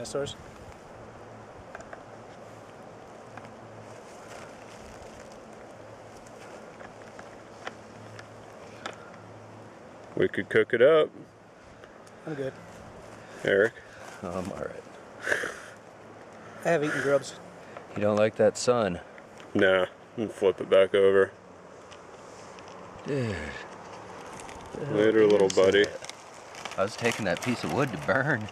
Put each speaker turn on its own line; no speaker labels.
dinosaurs.
We could cook it up,
I'm good.
Eric.
Um, I'm alright.
I have eaten grubs.
You don't like that sun?
Nah, and flip it back over.
Dude.
Later, little buddy.
I was taking that piece of wood to burn.